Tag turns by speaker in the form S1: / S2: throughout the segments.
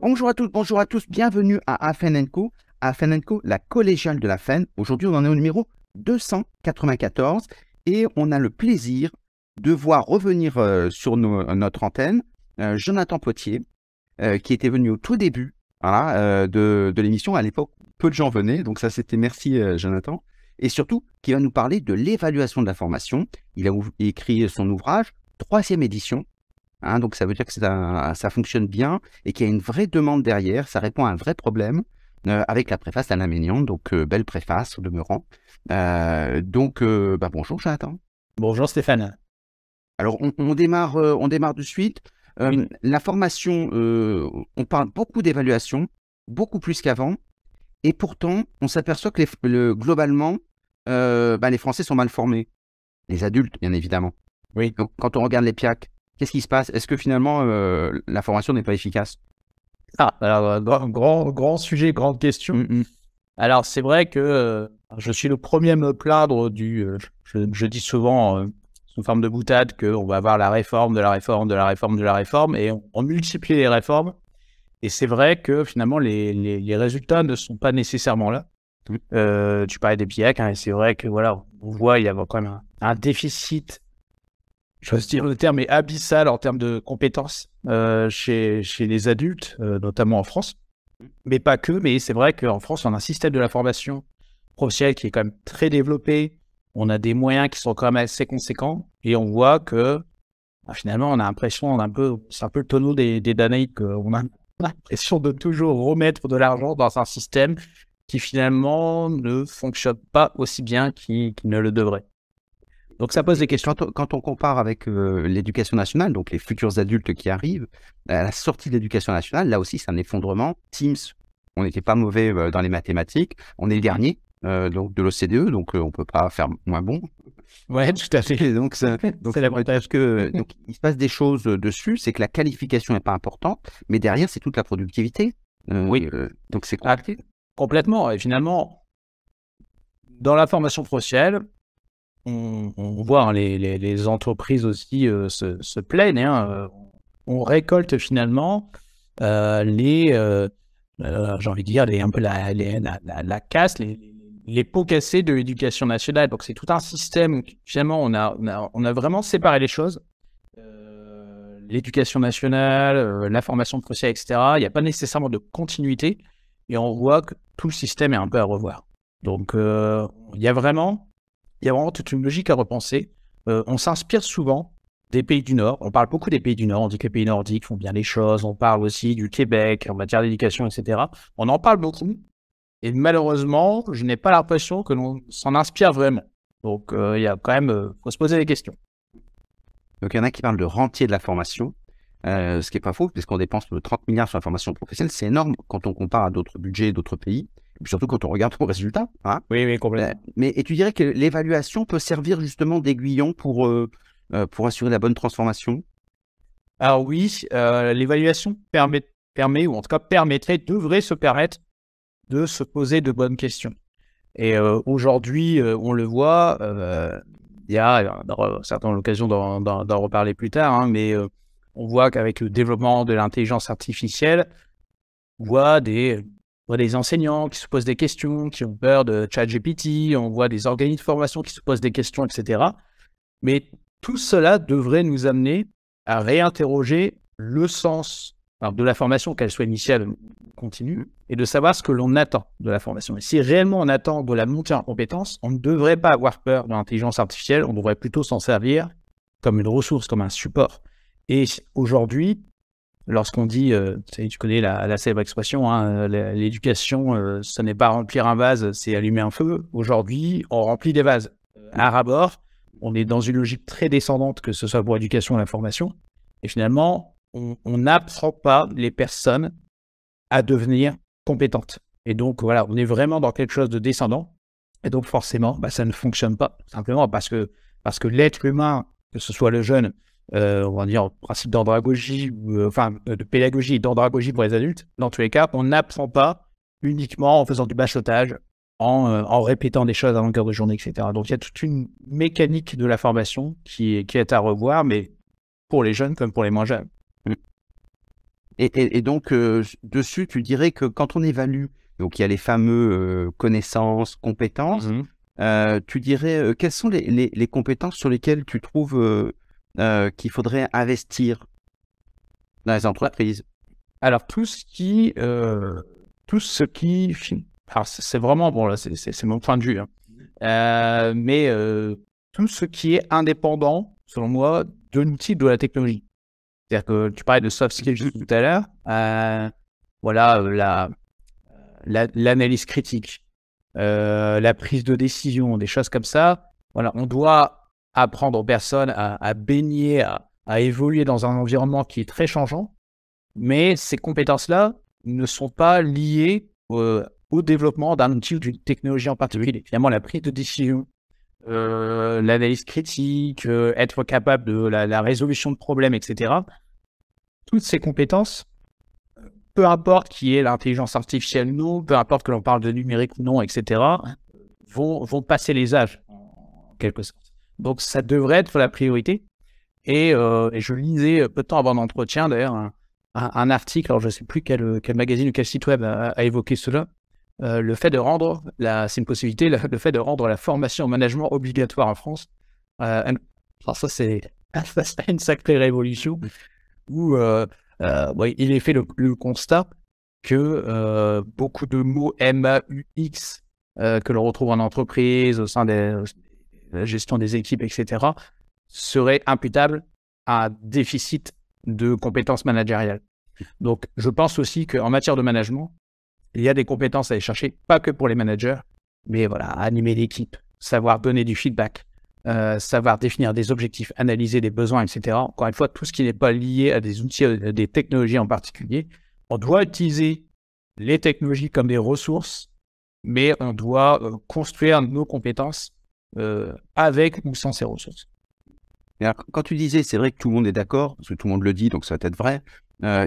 S1: Bonjour à tous, bonjour à tous, bienvenue à. Afen Co, la collégiale de la FEN. Aujourd'hui, on en est au numéro 294 et on a le plaisir de voir revenir euh, sur notre antenne euh, Jonathan Potier, euh, qui était venu au tout début de, de l'émission. À l'époque, peu de gens venaient, donc ça c'était merci Jonathan. Et surtout, qui va nous parler de l'évaluation de la formation. Il a écrit son ouvrage, troisième édition, Hein, donc ça veut dire que ça fonctionne bien et qu'il y a une vraie demande derrière, ça répond à un vrai problème. Euh, avec la préface d'Alain Ménion, donc euh, belle préface au demeurant. Euh, donc bah, bonjour Jonathan.
S2: Bonjour Stéphane.
S1: Alors on, démarre, on démarre de suite. La formation, on parle beaucoup d'évaluation, beaucoup plus qu'avant, et pourtant on s'aperçoit que le, globalement, bah, les Français sont mal formés, les adultes bien évidemment. Oui. Donc, quand on regarde les PIAC, Qu'est-ce qui se passe? Est-ce que finalement euh, la formation n'est pas efficace?
S2: Ah, alors euh, grand, grand, sujet, grande question. Mm, mm. Alors c'est vrai que euh, je suis le premier à me plaindre du. Je, dis souvent sous forme de boutade qu'on va avoir la réforme de la réforme de la réforme de la réforme et on, multiplie les réformes. Et c'est vrai que finalement les, les, résultats ne sont pas nécessairement là. Mm. tu parlais des PIAC, hein, et c'est vrai que voilà, on voit il y a quand même un déficit dire le terme est abyssal en termes de compétences euh, chez, chez les adultes, euh, notamment en France. Mais pas que, mais c'est vrai qu'en France, on a un système de la formation professionnelle qui est quand même très développé. On a des moyens qui sont quand même assez conséquents. Et on voit que bah, finalement, on a l'impression, un peu, c'est un peu le tonneau des, des Danaïdes, qu'on a l'impression de toujours remettre de l'argent dans un système qui finalement ne fonctionne pas aussi bien qu'il ne le devrait.
S1: Donc ça pose des questions. Quand on, compare avec euh, l'éducation nationale, donc les futurs adultes qui arrivent, à la sortie de l'éducation nationale, là aussi c'est un effondrement. Teams, on n'était pas mauvais euh, dans les mathématiques, on est le dernier euh, donc de l'OCDE, donc on ne peut pas faire moins bon.
S2: Ouais, tout à fait.
S1: donc, c'est l'avantage que donc il se passe des choses dessus, c'est que la qualification n'est pas importante, mais derrière c'est toute la productivité.
S2: oui. donc c'est Complètement. Et finalement, dans la formation professionnelle, on, voit hein, les, entreprises aussi euh, se, plaignent. Hein, euh, on récolte finalement euh, les, j'ai envie de dire, les, un peu la, la, casse, les, pots cassés de l'éducation nationale. Donc c'est tout un système finalement on a, on a, vraiment séparé les choses. l'éducation nationale, la formation professionnelle, etc. Il n'y a pas nécessairement de continuité et on voit que tout le système est un peu à revoir. Donc il y a vraiment il y a vraiment toute une logique à repenser. Euh, on s'inspire souvent des pays du Nord. On parle beaucoup des pays du Nord. On dit que les pays nordiques font bien les choses. On parle aussi du Québec en matière d'éducation, etc. On en parle beaucoup. Et malheureusement, je n'ai pas l'impression que l'on s'en inspire vraiment. Donc, euh, il y a quand même, euh, faut se poser des questions.
S1: Donc, il y en a qui parlent de rentier de la formation, ce qui n'est pas faux, puisqu'on dépense 30 milliards sur la formation professionnelle. C'est énorme quand on compare à d'autres budgets, d'autres pays surtout quand on regarde ton résultat. Hein.
S2: oui, oui, complètement.
S1: Euh, mais et tu dirais que l'évaluation peut servir justement d'aiguillon pour, euh, euh, pour assurer la bonne transformation?
S2: Alors oui, l'évaluation permet, permet, ou en tout cas permettrait, devrait se permettre de se poser de bonnes questions. Et aujourd'hui, on le voit, il y a, certainement l'occasion d'en reparler plus tard, hein, mais on voit qu'avec le développement de l'intelligence artificielle, on voit des voit des enseignants qui se posent des questions, qui ont peur de ChatGPT, on voit des organismes de formation qui se posent des questions, etc. Mais tout cela devrait nous amener à réinterroger le sens de la formation, qu'elle soit initiale ou continue, et de savoir ce que l'on attend de la formation. Et si réellement on attend de la montée en compétences, on ne devrait pas avoir peur de l'intelligence artificielle, on devrait plutôt s'en servir comme une ressource, comme un support. Et aujourd'hui, lorsqu'on dit, euh, tu connais la, célèbre expression, hein, l'éducation, euh, ce n'est pas remplir un vase, c'est allumer un feu. Aujourd'hui, on remplit des vases. À rabord, on est dans une logique très descendante, que ce soit pour l'éducation ou la formation. Et finalement, on n'apprend pas les personnes à devenir compétentes. Et donc, voilà, on est vraiment dans quelque chose de descendant. Et donc, forcément, bah, ça ne fonctionne pas. Simplement parce que, parce que l'être humain, que ce soit le jeune, euh, on va dire, principe d'andragogie, euh, enfin, euh, de pédagogie et d'andragogie pour les adultes, dans tous les cas, on n'apprend pas uniquement en faisant du bachotage, en, en, répétant des choses à longueur de journée, etc. Donc, il y a toute une mécanique de la formation qui est, qui est à revoir, mais pour les jeunes comme pour les moins jeunes.
S1: Et, donc, dessus, tu dirais que quand on évalue, donc il y a les fameux connaissances, compétences, mmh tu dirais quelles sont les, les, compétences sur lesquelles tu trouves qu'il faudrait investir dans les entreprises
S2: Alors, tout ce qui. tout ce qui. C'est vraiment. Bon, là, c'est mon point de vue. Hein. mais tout ce qui est indépendant, selon moi, de l'outil de la technologie. C'est-à-dire que tu parlais de soft skills tout à l'heure. Euh, voilà, euh, la, l'analyse critique, euh, la prise de décision, des choses comme ça. Voilà, on doit apprendre aux personnes à, baigner, à, évoluer dans un environnement qui est très changeant. Mais ces compétences-là ne sont pas liées au développement d'un outil ou d'une technologie en particulier. Finalement, la prise de décision, l'analyse critique, être capable de la, la, résolution de problèmes, etc toutes ces compétences, peu importe qui est l'intelligence artificielle ou non, peu importe que l'on parle de numérique ou non, etc., vont, vont passer les âges, en quelque sorte. Donc, ça devrait être la priorité. Et, euh, je lisais peu de temps avant l'entretien, d'ailleurs, un, article, alors je ne sais plus quel, magazine ou quel site web a, évoqué cela, euh, le fait de rendre, c'est une possibilité, le, fait de rendre la formation au management obligatoire en France. Euh, alors ça, c'est une sacrée révolution où il est fait le, constat que beaucoup de mots MAUX que l'on retrouve en entreprise, au sein de la gestion des équipes, etc., seraient imputables à un déficit de compétences managériales. Donc, je pense aussi qu'en matière de management, il y a des compétences à aller chercher, pas que pour les managers, mais voilà, animer l'équipe, savoir donner du feedback, euh, savoir définir des objectifs, analyser des besoins, etc. Encore une fois, tout ce qui n'est pas lié à des outils, à euh, des technologies en particulier. On doit utiliser les technologies comme des ressources, mais on doit euh, construire nos compétences avec ou sans ces ressources.
S1: quand tu disais, c'est vrai que tout le monde est d'accord, parce que tout le monde le dit, donc ça va être vrai,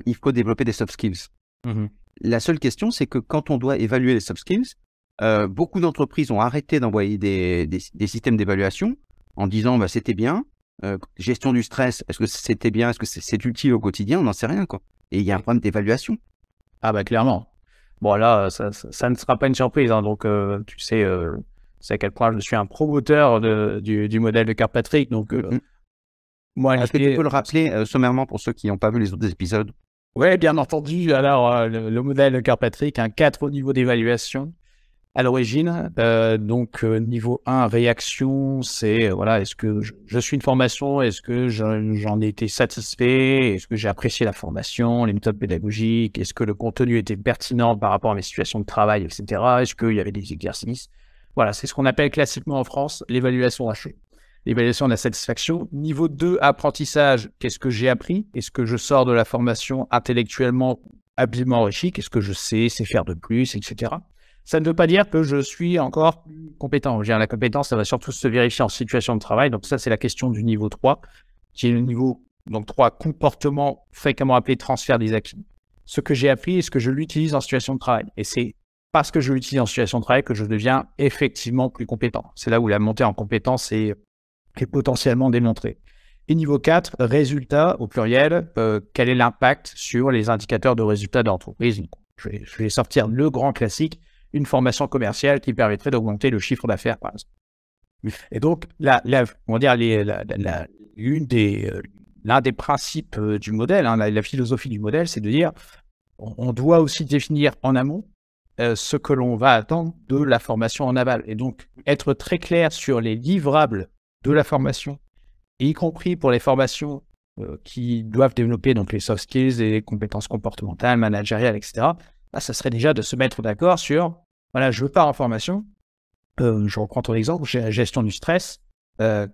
S1: il faut développer des soft skills. Mmh La seule question, c'est que quand on doit évaluer les soft skills, beaucoup d'entreprises ont arrêté d'envoyer des, systèmes d'évaluation en disant bah, c'était bien. Euh, gestion du stress, est-ce que c'était bien Est-ce que c'est utile au quotidien On n'en sait rien. quoi. Et il y a un problème d'évaluation.
S2: Ah bah clairement. Bon là, ça, ne sera pas une surprise. Hein. donc euh, tu sais, euh, c'est à quel point je suis un promoteur de, du, modèle de Kirkpatrick. Donc
S1: mm. moi, est-ce que tu peux le rappeler sommairement pour ceux qui n'ont pas vu les autres épisodes?
S2: Oui, bien entendu. Alors le, modèle de Kirkpatrick, un quatre niveaux d'évaluation à l'origine. Euh, donc, euh, niveau 1, réaction, c'est euh, voilà, est-ce que je, suis une formation? Est-ce que j'en ai été satisfait? Est-ce que j'ai apprécié la formation, les méthodes pédagogiques? Est-ce que le contenu était pertinent par rapport à mes situations de travail, etc. Est-ce qu'il y avait des exercices? Voilà, c'est ce qu'on appelle classiquement en France l'évaluation H. L'évaluation de la satisfaction. Niveau 2, apprentissage. Qu'est-ce que j'ai appris? Est-ce que je sors de la formation intellectuellement habilement enrichi? Qu'est-ce que je sais, c'est faire de plus, etc. Ça ne veut pas dire que je suis encore compétent. la compétence, ça va surtout se vérifier en situation de travail. Donc ça, c'est la question du niveau 3, qui est le niveau donc 3, comportement fréquemment appelé transfert des acquis. Ce que j'ai appris et ce que je l'utilise en situation de travail. Et c'est parce que je l'utilise en situation de travail que je deviens effectivement plus compétent. C'est là où la montée en compétence est, potentiellement démontrée. Et niveau 4, résultat au pluriel, euh, quel est l'impact sur les indicateurs de résultats d'entreprise? Je vais sortir le grand classique, une formation commerciale qui permettrait d'augmenter le chiffre d'affaires, par exemple. Et donc, on va dire, euh, l'un des principes euh, du modèle, hein, la, philosophie du modèle, c'est de dire on, doit aussi définir en amont euh, ce que l'on va attendre de la formation en aval. Et donc, être très clair sur les livrables de la formation, y compris pour les formations qui doivent développer donc les soft skills et les compétences comportementales, managériales, etc. Là, ça serait déjà de se mettre d'accord sur voilà, je pars en formation. Euh, je reprends ton exemple, gestion du stress. Euh,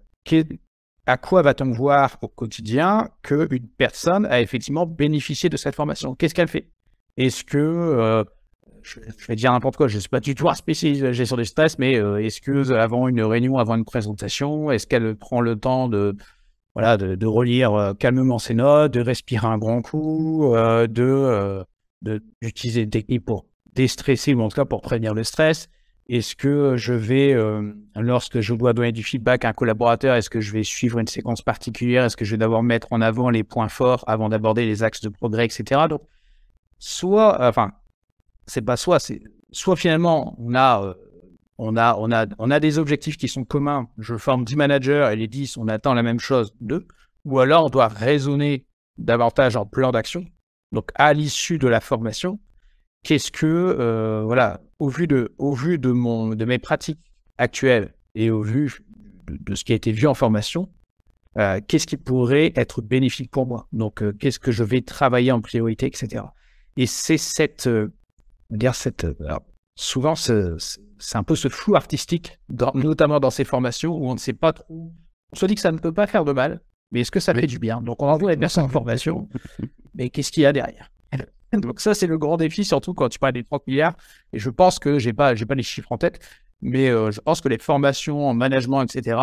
S2: à quoi va-t-on voir au quotidien qu'une personne a effectivement bénéficié de cette formation? Qu'est-ce qu'elle fait? Est-ce que, euh, je, vais dire n'importe quoi, je ne suis pas du tout un spécialiste de la gestion du stress, mais est-ce que avant une réunion, avant une présentation, est-ce qu'elle prend le temps de, voilà, de, relire calmement ses notes, de respirer un grand coup, de d'utiliser des techniques pour déstresser ou en tout cas pour prévenir le stress? Est-ce que je vais, euh, lorsque je dois donner du feedback à un collaborateur, est-ce que je vais suivre une séquence particulière? Est-ce que je vais d'abord mettre en avant les points forts avant d'aborder les axes de progrès, etc. Donc, soit, enfin, c'est pas soit, c'est soit finalement on a, euh, on a, on a, on a des objectifs qui sont communs. Je forme 10 managers et les 10, on attend la même chose d'eux. Ou alors on doit raisonner davantage en plan d'action. Donc, à l'issue de la formation, qu'est-ce que, euh, voilà, au vu, de, au vu de, mon, de mes pratiques actuelles et au vu de, ce qui a été vu en formation, euh, qu'est-ce qui pourrait être bénéfique pour moi? Donc, qu'est-ce que je vais travailler en priorité, etc. Et c'est cette, dire cette, souvent, c'est un peu ce flou artistique, notamment dans ces formations où on ne sait pas trop. On se dit que ça ne peut pas faire de mal, mais est-ce que ça fait du bien? Donc, on envoie les personnes en formation, mais qu'est-ce qu'il y a derrière? Donc ça, c'est le grand défi, surtout quand tu parles des 30 milliards. Et je pense que j'ai pas, j'ai pas les chiffres en tête, mais euh, je pense que les formations en management, etc.,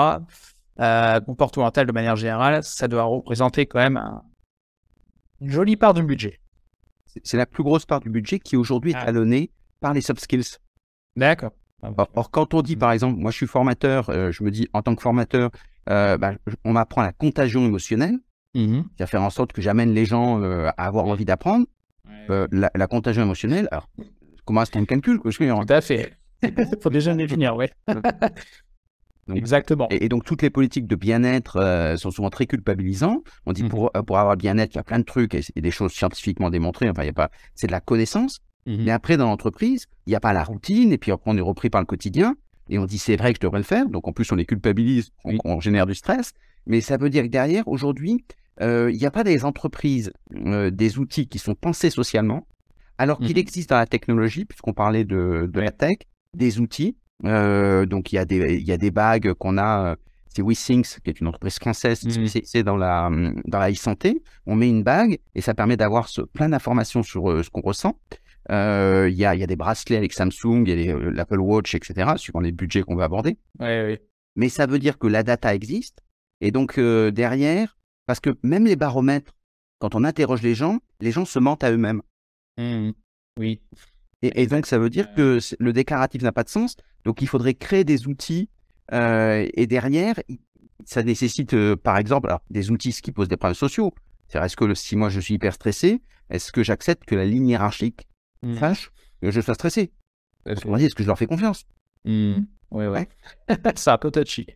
S2: euh, comportementales de manière générale, ça doit représenter quand même une jolie part du budget.
S1: C'est la plus grosse part du budget qui aujourd'hui est ah. talonnée par les soft skills.
S2: D'accord.
S1: Or, quand on dit, par exemple, moi je suis formateur, euh, je me dis en tant que formateur, bah, on m'apprend la contagion émotionnelle, mmh qui va faire en sorte que j'amène les gens à avoir envie d'apprendre. Euh, la, contagion émotionnelle, alors, comment est-ce qu'on calcule
S2: quoi, je Tout à fait. Il faut déjà définir, Exactement.
S1: Et, donc, toutes les politiques de bien-être euh, sont souvent très culpabilisantes. On dit mmh. pour, euh, pour avoir bien-être, il y a plein de trucs et, des choses scientifiquement démontrées. Enfin, il y a pas, c'est de la connaissance. Mmh Mais après, dans l'entreprise, il n'y a pas la routine et puis après, on est repris par le quotidien et on dit c'est vrai que je devrais le faire. Donc, en plus, on les culpabilise, on, génère du stress. Mais ça veut dire que derrière, aujourd'hui, il n'y a pas des entreprises, des outils qui sont pensés socialement, alors qu'il mmh existe dans la technologie, puisqu'on parlait de, la tech, des outils. Donc il y, a des, il y a des bagues qu'on a, c'est WeSyncs, qui est une entreprise française mmh spécialisée dans la, mmh, dans la e-santé. On met une bague et ça permet d'avoir plein d'informations sur ce qu'on ressent. Il y, a, y, a, des bracelets avec Samsung, il y a l'Apple Watch, etc., suivant les budgets qu'on va aborder. Mais ça veut dire que la data existe. Et donc, derrière, parce que même les baromètres, quand on interroge les gens, les gens se mentent à eux-mêmes.
S2: Mmh. oui.
S1: Et, donc, ça veut dire que le déclaratif n'a pas de sens. Donc, il faudrait créer des outils. Euh, et derrière, ça nécessite, euh, par exemple, des outils qui posent des problèmes sociaux. C'est est-ce que si moi je suis hyper stressé, est-ce que j'accepte que la ligne hiérarchique mmh. sache que je sois stressé? Est-ce que je leur fais confiance?
S2: Mmh. Oui, oui. c'est un peu touchy.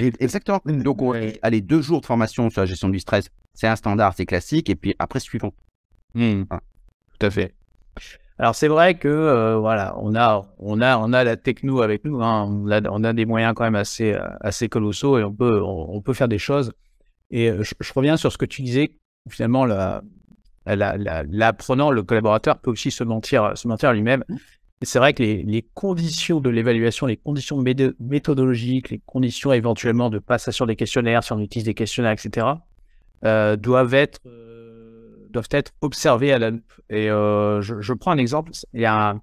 S1: exactement. Donc, on, allez, deux jours de formation sur la gestion du stress, c'est un standard, c'est classique, et puis après, suivant.
S2: Mmh. Tout à fait. Alors, c'est vrai que, euh, voilà, on a, on, a, on a la techno avec nous, hein. on, a, on, a, des moyens quand même assez, euh, assez colossaux et on peut, on, peut faire des choses. Et euh, je, reviens sur ce que tu disais, finalement, l'apprenant, le collaborateur peut aussi se mentir, se mentir lui-même. C'est vrai que les, conditions de l'évaluation, les conditions méthodologiques, les conditions éventuellement de passation des questionnaires, si on utilise des questionnaires, etc., euh, doivent, être, euh, doivent être observées à la Et euh, je, prends un exemple. Il y a un,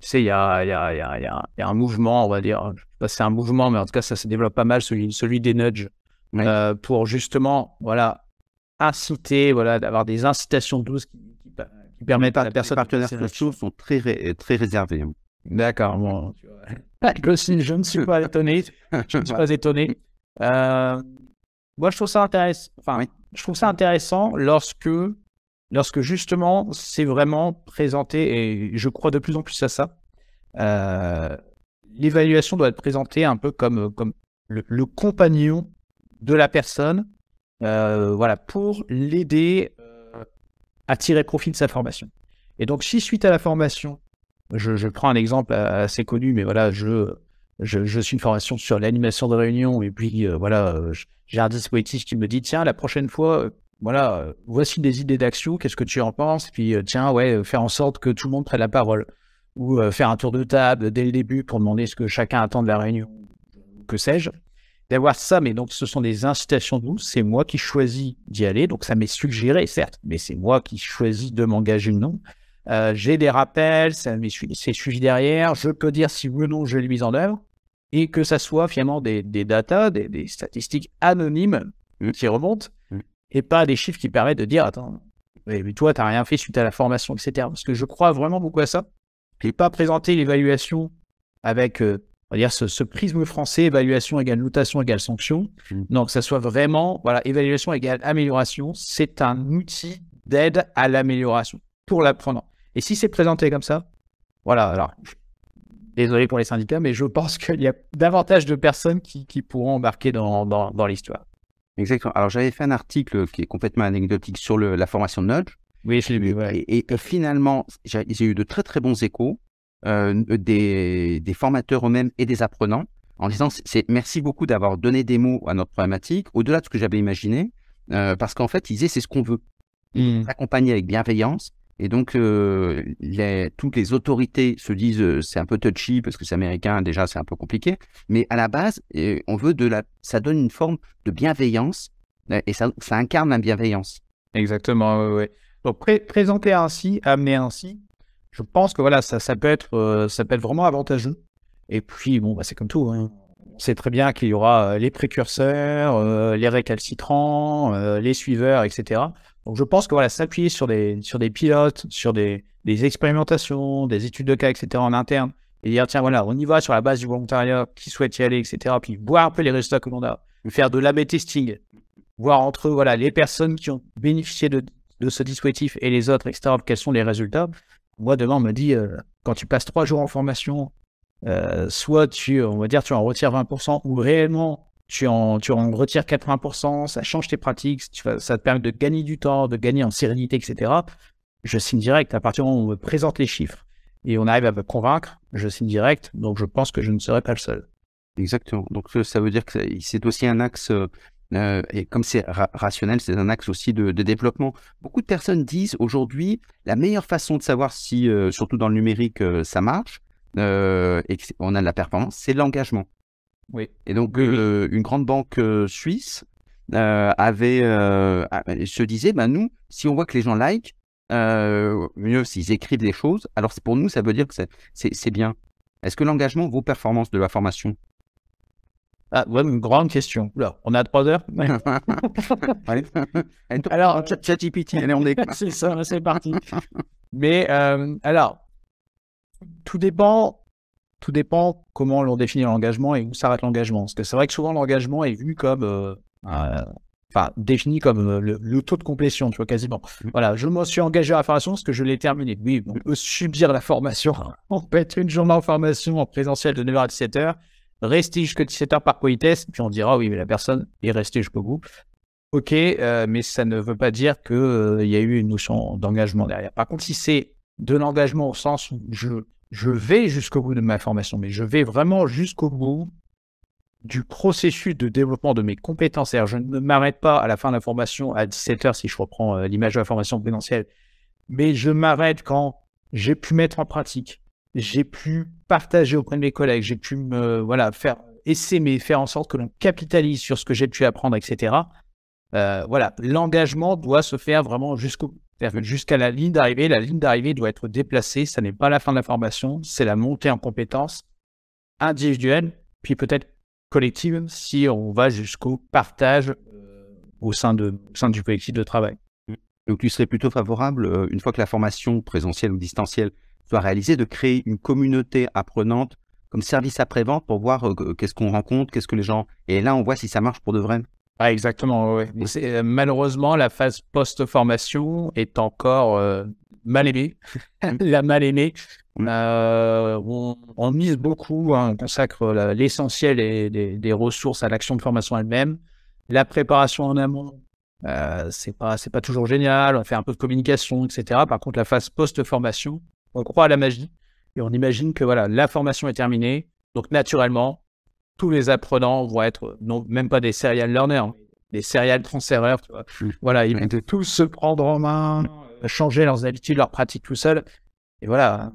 S2: tu sais, il y a, il y, a, il y, a, il y a un mouvement, on va dire, je sais pas si c'est un mouvement, mais en tout cas, ça se développe pas mal, celui, celui des nudges, pour justement, voilà, inciter, voilà, d'avoir des incitations douces qui, qui permettent à la personne.
S1: Les partenaires sociaux sont très, très réservés. Hein.
S2: D'accord. Bon, je, ne suis pas étonné. Je ne suis pas étonné. Euh, moi, je trouve ça intéressant. Enfin, je trouve ça intéressant lorsque, lorsque justement, c'est vraiment présenté, et je crois de plus en plus à ça. Euh, l'évaluation doit être présentée un peu comme, comme le, compagnon de la personne, euh, voilà, pour l'aider à tirer profit de sa formation. Et donc, si suite à la formation, je, prends un exemple assez connu, mais voilà, je, je, suis une formation sur l'animation de réunion, et puis euh, voilà, euh, j'ai un dispositif qui me dit, tiens, la prochaine fois, euh, voilà, voici des idées d'action, qu'est-ce que tu en penses? Puis, tiens, ouais, faire en sorte que tout le monde prenne la parole, ou faire un tour de table dès le début pour demander ce que chacun attend de la réunion, que sais-je d'avoir ça, mais donc ce sont des incitations douces, c'est moi qui choisis d'y aller, donc ça m'est suggéré, certes, mais c'est moi qui choisis de m'engager ou non. Euh, j'ai des rappels, c'est suivi derrière, je peux dire si oui ou non je l'ai mis en œuvre, et que ça soit finalement des, des datas, des, statistiques anonymes mmh. qui remontent, mmh. Et pas des chiffres qui permettent de dire, attends, mais toi, tu n'as rien fait suite à la formation, etc. Parce que je crois vraiment beaucoup à ça, et pas présenter l'évaluation avec euh, on va dire ce, ce prisme français, évaluation égale notation égale sanction.
S1: Mm.
S2: Donc, que ça soit vraiment, voilà, évaluation égale amélioration, c'est un outil d'aide à l'amélioration pour l'apprenant. Et si c'est présenté comme ça, voilà, alors, désolé pour les syndicats, mais je pense qu'il y a davantage de personnes qui, qui pourront embarquer dans, dans, dans l'histoire.
S1: Exactement. Alors, j'avais fait un article qui est complètement anecdotique sur le- la formation de Nudge.
S2: Oui, je l'ai vu, ouais.
S1: Et, et- et finalement, j'ai eu de très très bons échos euh, des, des formateurs eux-mêmes et des apprenants en disant c'est- merci beaucoup d'avoir donné des mots à notre problématique au-delà de ce que j'avais imaginé euh, parce qu'en fait ils disaient c'est ce qu'on veut
S2: Mm.
S1: accompagner avec bienveillance et donc euh, les, toutes les autorités se disent euh, c'est un peu touchy parce que c'est américain déjà c'est un peu compliqué mais à la base on veut de la ça donne une forme de bienveillance euh, et ça, ça incarne la bienveillance
S2: Exactement, ouais, ouais. Donc pré- présenter ainsi, amener ainsi, je pense que voilà, ça, ça peut être, euh, ça peut être vraiment avantageux. Et puis bon, bah, c'est comme tout. hein. On très bien qu'il y aura euh, les précurseurs, les récalcitrants, les suiveurs, etc. Donc je pense que voilà, s'appuyer sur des sur des pilotes, sur des, des expérimentations, des études de cas, etc. en interne, et dire tiens voilà, on y va sur la base du volontariat, qui souhaite y aller, etc. Puis voir un peu les résultats que l'on a, faire de l'AB testing, voir entre voilà les personnes qui ont bénéficié de, de ce dispositif et les autres, etc. Quels sont les résultats Moi demain on me dit euh, quand tu passes trois jours en formation, euh, soit tu on va dire tu en retires 20% ou réellement tu en, tu en retires 80%, ça change tes pratiques, tu ça te permet de gagner du temps, de gagner en sérénité, etc. Je signe direct à partir du moment où on me présente les chiffres et on arrive à me convaincre, je signe direct, donc je pense que je ne serai pas le seul.
S1: Exactement. Donc ça veut dire que c'est- aussi un axe, euh, et comme c'est ra- rationnel, c'est un axe aussi de, de développement. Beaucoup de personnes disent aujourd'hui la meilleure façon de savoir si, euh, surtout dans le numérique, euh, ça marche euh, et qu'on a de la performance, c'est l'engagement.
S2: Oui.
S1: Et donc euh, une grande banque euh, suisse euh, avait euh, se disait, bah nous, si on voit que les gens like, euh, mieux s'ils écrivent des choses. Alors c'est pour nous, ça veut dire que c'est- c'est c'est bien. Est-ce que l'engagement vaut performance de la formation?
S2: Ah, ouais, une grande question. Oula, on a trois heures?
S1: Allez,
S2: Alors,
S1: Chat- ChatGPT, allez, on est.
S2: c'est ça, c'est parti. Mais euh, alors, tout dépend, tout dépend comment l'on définit l'engagement et où s'arrête l'engagement. Parce que c'est vrai que souvent l'engagement est vu comme, euh, euh, enfin, défini comme euh, le, le taux de complétion, tu vois, quasiment.
S1: Mm.
S2: Voilà, je me suis engagé à la formation parce que je l'ai terminé. Oui, on peut subir la formation. On peut être une journée en formation en présentiel de 9h à 17h, rester jusqu'à 17h par politesse, puis on dira oui, mais la personne est restée jusqu'au bout. Ok, euh, mais ça ne veut pas dire qu'il y a eu une notion d'engagement derrière. Par contre, si c'est de l'engagement au sens où je, je vais jusqu'au bout de ma formation, mais je vais vraiment jusqu'au bout du processus de développement de mes compétences, je ne m'arrête pas à la fin de la formation à 17h si je reprends euh, l'image de la formation présentielle, mais je m'arrête quand j'ai pu mettre en pratique, j'ai pu partager auprès de mes collègues, j'ai pu me voilà faire essaimer, faire en sorte que l'on capitalise sur ce que j'ai pu apprendre, etc. Euh, voilà, l'engagement doit se faire vraiment jusqu'au c'est-à-dire que jusqu'à la ligne d'arrivée. La ligne d'arrivée doit être déplacée. Ça n'est pas la fin de la formation, c'est la montée en compétences individuelle, puis peut-être collective si on va jusqu'au partage euh, au, sein de, au sein du collectif de travail.
S1: Donc tu serais plutôt favorable, euh, une fois que la formation présentielle ou distancielle soit réalisée, de créer une communauté apprenante comme service après-vente pour voir euh, qu'est-ce qu'on rencontre, qu'est-ce que les gens. Et là, on voit si ça marche pour de vrai?
S2: Ah, exactement, ouais. Mais c'est, euh, malheureusement, la phase post-formation est encore euh, mal aimée. la mal aimée. Euh, on, on mise beaucoup, hein, on consacre la- l'essentiel et des, des ressources à l'action de formation elle-même. La préparation en amont, euh, c'est pas, c'est pas toujours génial. On fait un peu de communication, etc. Par contre, la phase post-formation, on croit à la magie et on imagine que voilà, la formation est terminée. Donc, naturellement, tous les apprenants vont être, non, même pas des serial learners, hein, des serial transférers, tu vois.
S1: Mm.
S2: Voilà, ils vont tous se prendre en main, euh, changer leurs habitudes, leurs pratiques tout seuls. Et voilà,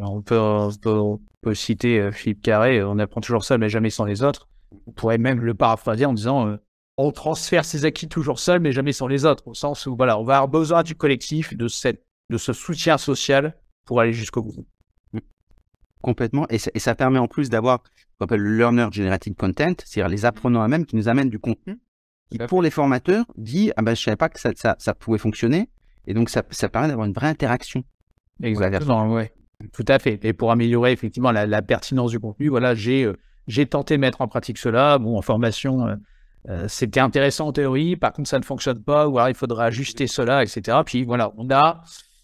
S2: on, peut, on, peut, on peut citer euh, Philippe Carré, euh, on apprend toujours seul, mais jamais sans les autres. On pourrait même le paraphraser en disant euh, on transfère ses acquis toujours seul, mais jamais sans les autres, au sens où voilà, on va avoir besoin du collectif, de, cette, de ce soutien social pour aller jusqu'au bout.
S1: Complètement. Et ça, et ça permet en plus d'avoir qu'on appelle le learner generated content, c'est-à-dire les apprenants eux-mêmes qui nous amènent du contenu qui,
S2: Tout à
S1: pour les formateurs, dit Ah ben, je savais pas que ça, ça, ça pouvait fonctionner. Et donc, ça, ça permet d'avoir une vraie interaction.
S2: Exactement, ouais. Tout à fait. Et pour améliorer effectivement la, pertinence du contenu, voilà, j'ai j'ai tenté de mettre en pratique cela. Bon, en formation, c'était intéressant en théorie. Par contre, ça ne fonctionne pas. Ou alors, il faudra ajuster cela, etc. Puis voilà, on a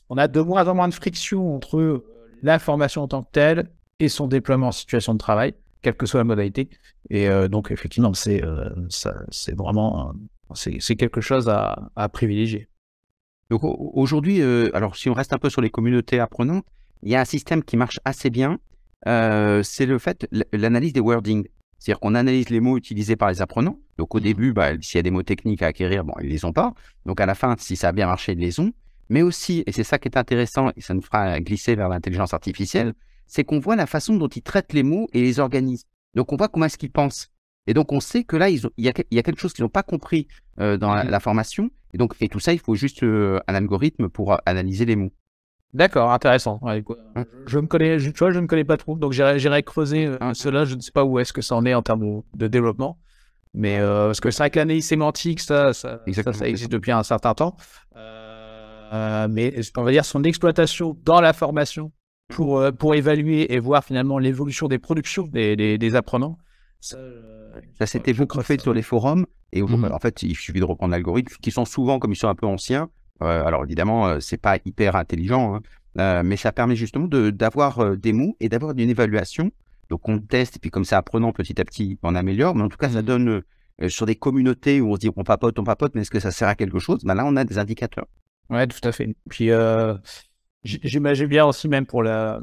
S2: on a de moins en moins de friction entre la formation en tant que telle et son déploiement en situation de travail, quelle que soit la modalité. Et donc, effectivement, c'est c'est vraiment c'est quelque chose à, à privilégier.
S1: Donc aujourd'hui, euh, alors si on reste un peu sur les communautés apprenantes, il y a un système qui marche assez bien. Euh, c'est le fait, l'analyse des wordings. C'est-à-dire qu'on analyse les mots utilisés par les apprenants. Donc au mmh début, bah, s'il y a des mots techniques à acquérir, bon, ils les ont pas. Donc à la fin, si ça a bien marché, ils les ont. Mais aussi, et c'est ça qui est intéressant, et ça nous fera glisser vers l'intelligence artificielle, c'est qu'on voit la façon dont ils traitent les mots et les organisent. Donc on voit comment est-ce qu'ils pensent. Et donc on sait que là, il, y a, quelque chose qu'ils n'ont pas compris euh, dans la, mmh la, formation et donc, et tout ça, il faut juste euh, un algorithme pour euh, analyser les mots.
S2: D'accord, intéressant. Hein? je, me connais, je, tu vois, je ne connais pas trop, donc j'irai creuser euh, hein? cela. Je ne sais pas où est-ce que ça en est en termes de, développement, mais parce que c'est vrai que l'analyse sémantique, ça, ça, ça, existe depuis un certain temps. mais on va dire son exploitation dans la formation pour, pour évaluer et voir finalement l'évolution des productions des, des, apprenants.
S1: Ça, ça s'était beaucoup fait sur les forums. Et mmh en fait, il suffit de reprendre l'algorithme, qui sont souvent, comme ils sont un peu anciens, euh, alors évidemment, euh, c'est pas hyper intelligent, hein, euh, mais ça permet justement d'avoir des mots et d'avoir une évaluation. Donc on teste, et puis comme c'est apprenant petit à petit, on améliore. Mais en tout cas, ça donne sur des communautés où on se dit on papote, on papote, mais est-ce que ça sert à quelque chose? Ben Là, on a des indicateurs.
S2: Ouais, tout à fait. Puis j'imagine bien aussi, même pour la.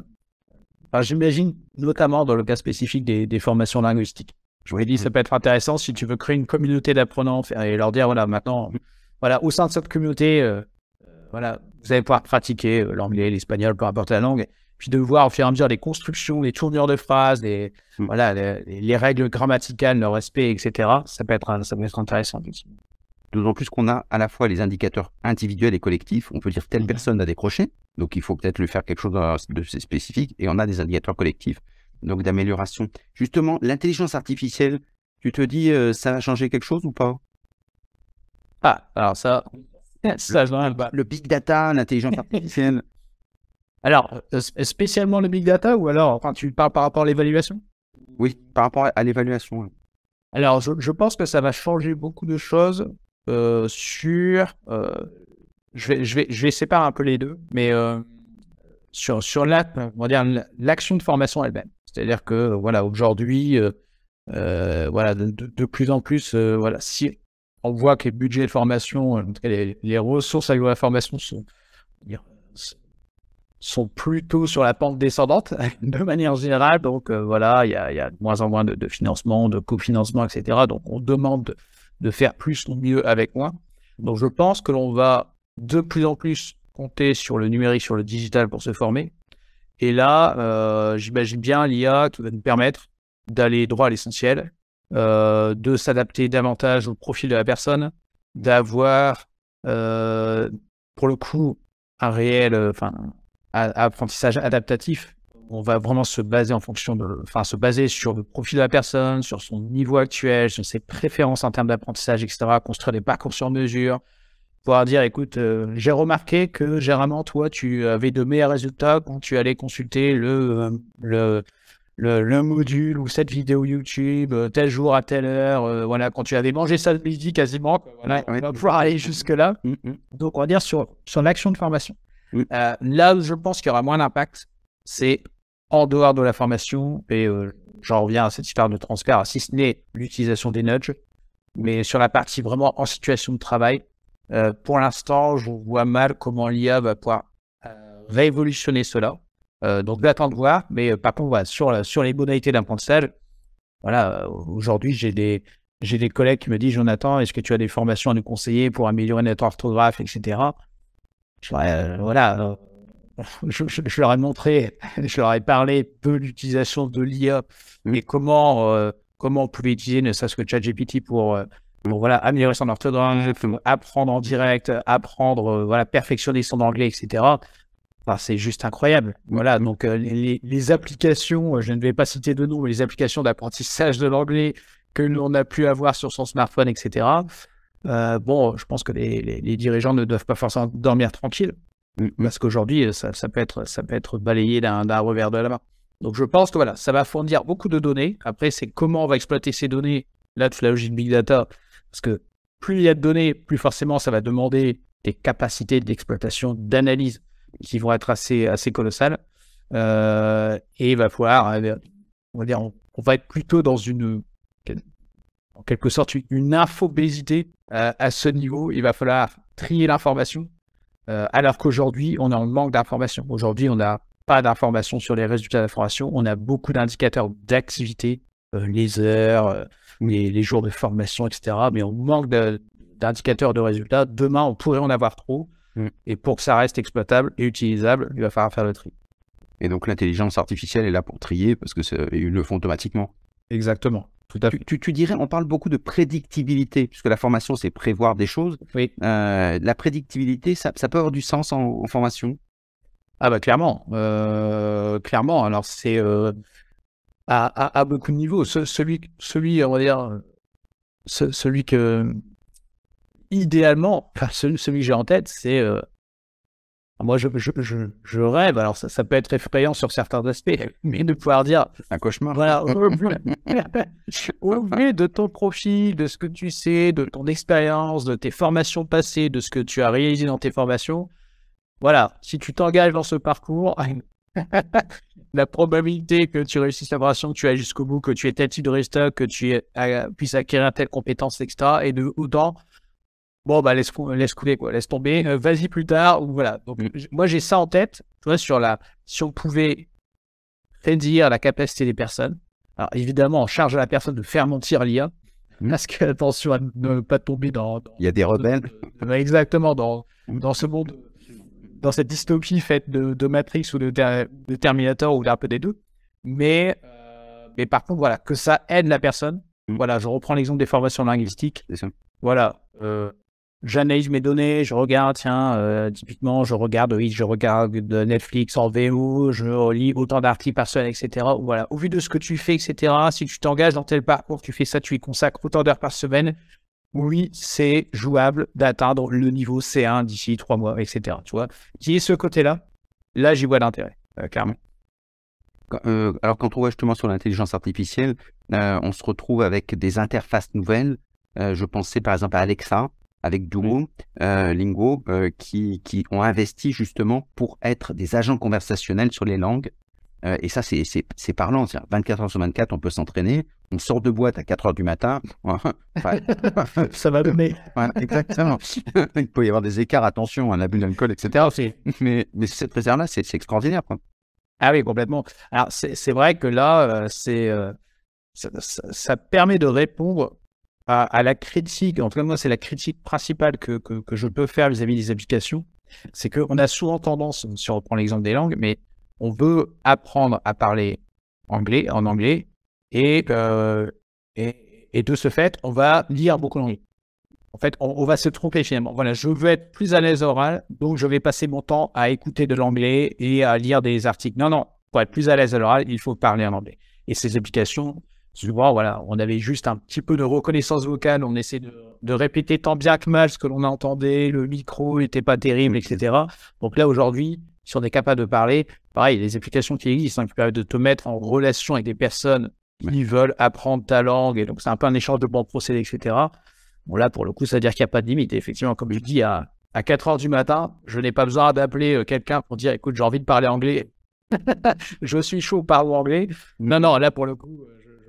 S2: j'imagine notamment dans le cas spécifique des formations linguistiques. Je vous ai dit, ça peut être intéressant si tu veux créer une communauté d'apprenants et leur dire, voilà, maintenant, voilà, au sein de cette communauté, euh, euh, voilà, vous allez pouvoir pratiquer euh, l'anglais, l'espagnol, peu importe la langue, puis de voir au fur et à mesure les constructions, les tournures de phrases, les, mm. voilà, les, règles grammaticales, le respect, etc. Ça peut être, ça peut être intéressant.
S1: D'autant plus qu'on a à la fois les indicateurs individuels et collectifs. On peut dire telle mm. personne a décroché, donc il faut peut-être lui faire quelque chose de spécifique, et on a des indicateurs collectifs donc d'amélioration. Justement, l'intelligence artificielle, tu te dis, euh, ça va changer quelque chose ou pas?
S2: Ah, alors ça,
S1: ça le, le big data, l'intelligence artificielle.
S2: Alors, euh, spécialement le big data ou alors, enfin, tu parles par rapport à l'évaluation?
S1: Oui, par rapport à l'évaluation.
S2: Alors, je, pense que ça va changer beaucoup de choses euh, sur. je, vais, je, vais, je vais séparer un peu les deux, mais sur, sur l'action de formation elle-même. C'est-à-dire que voilà, aujourd'hui, euh, euh, voilà, de, plus en plus, euh, voilà, si on voit que les budgets de formation, cas les, ressources avec la formation sont, sont plutôt sur la pente descendante de manière générale. Donc voilà, il y a, de moins en moins de, financement, de cofinancement, etc. Donc on demande de, faire plus ou mieux avec moins. Donc je pense que l'on va de plus en plus compter sur le numérique, sur le digital pour se former. Et là, euh, j'imagine bien l'IA qui va nous permettre d'aller droit à l'essentiel, euh, de s'adapter davantage au profil de la personne, d'avoir, euh, pour le coup, un réel apprentissage adaptatif. On va vraiment se baser en fonction de, enfin, se baser sur le profil de la personne, sur son niveau actuel, sur ses préférences en termes d'apprentissage, etc. Construire des parcours sur mesure, pouvoir dire écoute, euh, j'ai remarqué que généralement, toi, tu avais de meilleurs résultats quand tu allais consulter le, euh, le, le, module ou cette vidéo YouTube euh, tel jour à telle heure. voilà, quand tu avais mangé ça le midi quasiment, voilà, on va pouvoir aller jusque-là. Mm, mm. Donc, on va dire sur, sur l'action de formation. Mm. là où je pense qu'il y aura moins d'impact, c'est en dehors de la formation, et j'en reviens à cette histoire de transfert, si ce n'est l'utilisation des nudges, mais sur la partie vraiment en situation de travail, euh, pour l'instant, je vois mal comment l'IA va pouvoir euh, révolutionner cela. Euh, donc, j'attends de voir. Mais par contre, voilà, sur, sur les modalités d'apprentissage, voilà, aujourd'hui, j'ai des, j'ai des collègues qui me disent Jonathan, est-ce que tu as des formations à nous conseiller pour améliorer notre orthographe, etc. Je, voilà, je, leur ai montré, je leur ai parlé de l'utilisation de l'IA mais comment, comment on pouvait utiliser ne serait-ce que ChatGPT pour voilà, améliorer son orthographe, apprendre en direct, apprendre, euh, voilà, perfectionner son anglais, etc. Enfin, c'est juste incroyable. Voilà, donc euh, les, applications, euh, je ne vais pas citer de nom, mais les applications d'apprentissage de l'anglais que l'on a pu avoir sur son smartphone, etc. bon, je pense que les, dirigeants ne doivent pas forcément dormir tranquille. Parce qu'aujourd'hui, ça, peut être, ça peut être balayé d'un revers de la main. Donc je pense que voilà, ça va fournir beaucoup de données. Après, c'est comment on va exploiter ces données. Là, toute la logique Big Data, parce que plus il y a de données, plus forcément ça va demander des capacités d'exploitation, d'analyse qui vont être assez, assez colossales. Euh, et il va falloir, euh, on va dire, on, va être plutôt dans une, en quelque sorte, une infobésité euh, à ce niveau. Il va falloir trier l'information, alors qu'aujourd'hui, on est en manque d'informations. Aujourd'hui, on n'a pas d'informations sur les résultats d'information. On a beaucoup d'indicateurs d'activité, les heures, les, les, jours de formation, etc. Mais on manque d'indicateurs de résultats. Demain, on pourrait en avoir trop. Mm. Et pour que ça reste exploitable et utilisable, il va falloir faire le tri.
S1: Et donc l'intelligence artificielle est là pour trier parce que ils le font automatiquement.
S2: Exactement.
S1: Tout à fait. Tu, dirais, on parle beaucoup de prédictibilité, puisque la formation, c'est prévoir des choses.
S2: Oui.
S1: Euh, la prédictibilité, ça, peut avoir du sens en, formation?
S2: Ah bah clairement. Euh, clairement. Alors c'est euh, à, beaucoup de niveaux. celui, celui, on va dire, celui que idéalement, celui, celui que j'ai en tête, c'est moi, je, je, je, rêve, alors ça, ça, peut être effrayant sur certains aspects, mais de pouvoir dire.
S1: Un cauchemar.
S2: Voilà, au vu de ton profil, de ce que tu sais, de ton expérience, de tes formations passées, de ce que tu as réalisé dans tes formations, voilà, si tu t'engages dans ce parcours, la probabilité que tu réussisses la formation, que tu ailles jusqu'au bout, que tu aies tel type de résultat, que tu puisses acquérir telle compétence, etc., et de autant bon bah laisse, laisse couler quoi, laisse tomber, euh, vas-y plus tard ou voilà. Donc mm. moi j'ai ça en tête, tu vois sur la si on pouvait réduire la capacité des personnes. Alors évidemment, on charge à la personne de faire mentir l'IA mm. parce que attention à ne pas tomber dans,
S1: il y a des rebelles.
S2: exactement dans mm. dans ce monde dans cette dystopie faite de, de Matrix ou de, de, Terminator ou d'un peu des deux. Mais euh, mais par contre voilà que ça aide la personne. Voilà, je reprends l'exemple des formations linguistiques. Voilà, euh, j'analyse mes données, je regarde, tiens, euh, typiquement, je regarde, oui, je regarde de Netflix en VO, je lis autant d'articles par semaine, etc. Voilà, au vu de ce que tu fais, etc., si tu t'engages dans tel parcours, tu fais ça, tu y consacres autant d'heures par semaine, oui, c'est jouable d'atteindre le niveau C1 d'ici trois mois, etc. Tu vois, qui est ce côté-là, là, j'y vois l'intérêt, euh, clairement.
S1: Euh, alors, quand on voit justement sur l'intelligence artificielle, on se retrouve avec des interfaces nouvelles. je pensais par exemple à Alexa, avec Duo, euh, Lingo, euh, qui, qui, ont investi justement pour être des agents conversationnels sur les langues. Euh, et ça, c'est parlant. 24 heures sur 24, on peut s'entraîner. On sort de boîte à 4 heures du matin.
S2: ça va donner.
S1: exactement. Il peut y avoir des écarts, attention, un abus d'alcool, etc. Mais, mais cette réserve-là, c'est extraordinaire. Quoi.
S2: Ah oui, complètement. Alors, c'est vrai que là, c'est ça, ça, permet de répondre à, la critique, en tout cas moi c'est la critique principale que, que, je peux faire vis-à-vis des applications, c'est qu'on a souvent tendance, si on reprend l'exemple des langues, mais on veut apprendre à parler anglais, en anglais, et, euh, et, de ce fait, on va lire beaucoup d'anglais. En fait, on, va se tromper finalement. Voilà, je veux être plus à l'aise oral, donc je vais passer mon temps à écouter de l'anglais et à lire des articles. Non, non, pour être plus à l'aise à l'oral, il faut parler en anglais. Et ces applications, Souvent, voilà, on avait juste un petit peu de reconnaissance vocale, on essaie de, répéter tant bien que mal ce que l'on entendait, le micro n'était pas terrible, etc. Donc là, aujourd'hui, si on est capable de parler, pareil, les applications qui existent, hein, qui permettent de te mettre en relation avec des personnes qui veulent apprendre ta langue, et donc c'est un peu un échange de bons procédés, etc. Bon, là, pour le coup, ça veut dire qu'il n'y a pas de limite. Et effectivement, comme je dis, à, à 4 heures du matin, je n'ai pas besoin d'appeler euh, quelqu'un pour dire écoute, j'ai envie de parler anglais. je suis chaud, parle anglais. Non, non, là, pour le coup,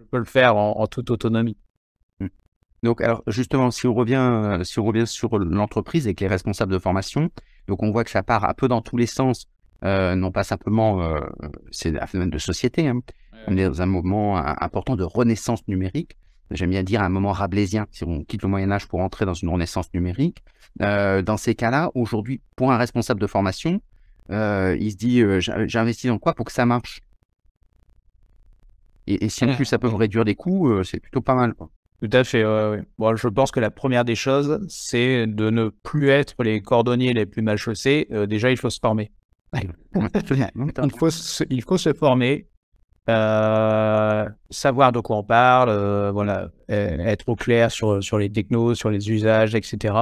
S2: peut le faire en, toute autonomie.
S1: Hmm. Donc, alors justement, si on revient, euh, si on revient sur l'entreprise avec les responsables de formation, donc on voit que ça part un peu dans tous les sens, euh, non pas simplement, euh, c'est un phénomène de société. Hein. On est dans un moment important de renaissance numérique. J'aime bien dire un moment rabelaisien, si on quitte le Moyen Âge pour entrer dans une renaissance numérique. dans ces cas-là, aujourd'hui, pour un responsable de formation, il se dit, j'investis dans quoi pour que ça marche? Et, si en plus ça peut réduire les coûts, euh, c'est plutôt pas mal.
S2: Tout à fait. Bon, je pense que la première des choses, c'est de ne plus être les cordonniers les plus mal chaussés. Euh, déjà, il faut se former. il, faut se, il faut se former, euh, savoir de quoi on parle, voilà, être au clair sur, sur les technos, sur les usages, etc.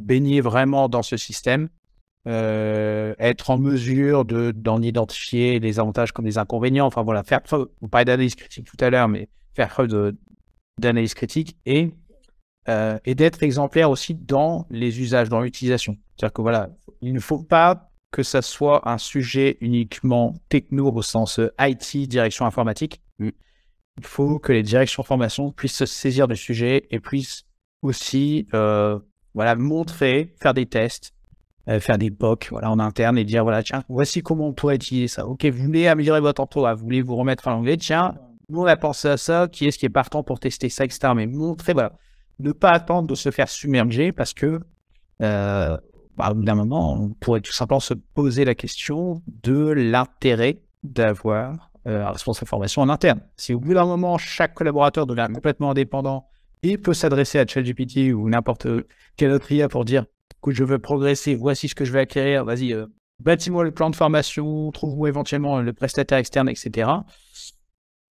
S2: baigner vraiment dans ce système. Euh, être en mesure de, d'en identifier les avantages comme les inconvénients. Enfin voilà, faire preuve, on parlait d'analyse critique tout à l'heure, mais faire preuve de, d'analyse critique et, euh, et d'être exemplaire aussi dans les usages, dans l'utilisation. C'est-à-dire que voilà, il ne faut pas que ça soit un sujet uniquement techno au sens euh, IT, direction informatique.
S1: Mm.
S2: Il faut que les directions formation puissent se saisir du sujet et puissent aussi euh, voilà, montrer, faire des tests, euh, faire des POC voilà, en interne et dire voilà, tiens, voici comment on pourrait utiliser ça. Ok, vous voulez améliorer votre emploi, vous voulez vous remettre en anglais, tiens, nous on a pensé à ça, qui est-ce qui est partant pour tester ça, etc. Mais montrer, voilà, ne pas attendre de se faire submerger parce que euh, bah, au bout d'un moment, on pourrait tout simplement se poser la question de l'intérêt d'avoir euh, un responsable formation en interne. Si au bout d'un moment, chaque collaborateur devient complètement indépendant et peut s'adresser à ChatGPT ou n'importe quelle autre IA pour dire que je veux progresser, voici ce que je vais acquérir, vas-y, euh, bâtis-moi le plan de formation, trouve-moi éventuellement le prestataire externe, etc.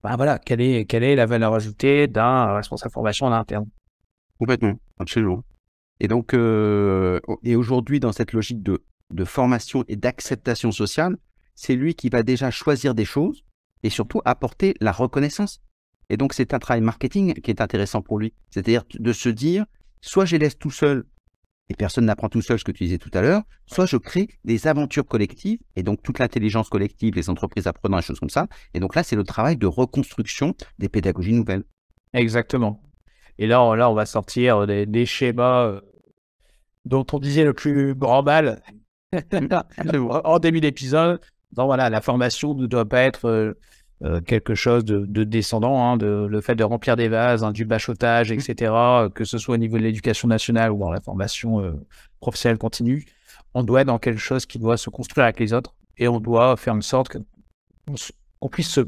S2: Bah voilà, quelle est, quelle est la valeur ajoutée d'un responsable formation en interne?
S1: Complètement, absolument. Et donc, euh, et aujourd'hui, dans cette logique de, de formation et d'acceptation sociale, c'est lui qui va déjà choisir des choses et surtout apporter la reconnaissance. Et donc, c'est un travail marketing qui est intéressant pour lui. C'est-à-dire de se dire, soit je laisse tout seul et personne n'apprend tout seul ce que tu disais tout à l'heure, soit je crée des aventures collectives et donc toute l'intelligence collective, les entreprises apprenant, des choses comme ça. Et donc là, c'est le travail de reconstruction des pédagogies nouvelles.
S2: Exactement. Et là, on, là, on va sortir des, des schémas euh, dont on disait le plus grand mal en début d'épisode. Donc voilà, la formation ne doit pas être euh, euh, quelque chose de, de descendant, hein, de, le fait de remplir des vases, hein, du bachotage, etc., que ce soit au niveau de l'éducation nationale ou dans la formation euh, professionnelle continue. On doit être dans quelque chose qui doit se construire avec les autres et on doit faire en sorte qu'on puisse se,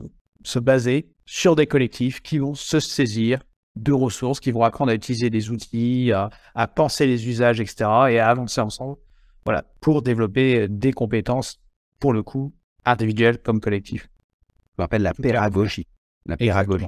S2: se baser sur des collectifs qui vont se saisir de ressources, qui vont apprendre à utiliser des outils, à, à penser les usages, etc., et à avancer ensemble, voilà, pour développer des compétences, pour le coup, individuelles comme collectives.
S1: On appelle la pédagogie. La
S2: Pédagogie.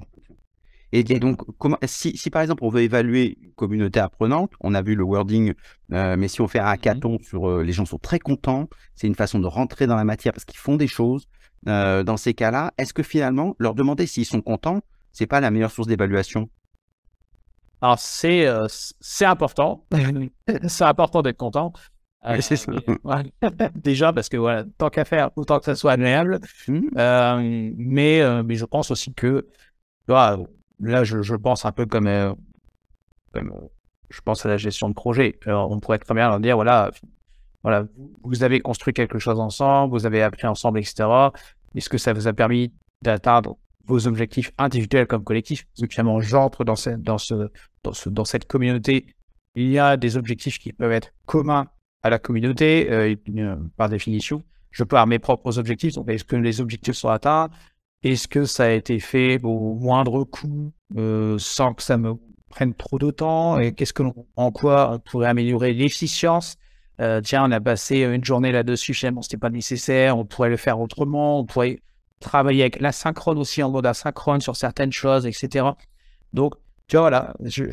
S1: Et donc, comment, si, si par exemple on veut évaluer une communauté apprenante, on a vu le wording, euh, mais si on fait un hackathon sur euh, les gens sont très contents, c'est une façon de rentrer dans la matière parce qu'ils font des choses. Euh, dans ces cas-là, est-ce que finalement leur demander s'ils sont contents, c'est pas la meilleure source d'évaluation?
S2: Alors, c'est c'est important. c'est important d'être content. Euh,
S1: c'est ça.
S2: mais- ouais. Déjà, parce que voilà, tant qu'à faire, autant que ça soit agréable.
S1: Hmm
S2: Euh, mais, euh, mais je pense aussi que, vois, là, je, je pense un peu comme, euh, comme, je pense à la gestion de projet. Alors, on pourrait très bien leur dire, voilà, voilà, vous- avez construit quelque chose ensemble, vous avez appris ensemble, etc. Est-ce que ça vous a permis d'atteindre vos objectifs individuels comme collectifs? Parce que finalement, j'entre dans, cette- dans, ce, dans, ce, dans cette communauté. Il y a des objectifs qui peuvent être communs à la communauté, euh, euh, par définition. Je avoir mes propres objectifs. Donc, est-ce que les objectifs sont atteints? Est-ce que ça a été fait au moindre coût, euh, sans que ça me prenne trop de temps? Et qu'est-ce que en quoi on pourrait améliorer l'efficience? Tiens, on a passé une journée là-dessus, finalement, c'était pas nécessaire. On pourrait le faire autrement. On pourrait travailler avec l'asynchrone aussi en mode asynchrone sur certaines choses, etc. Donc, tu vois, voilà, je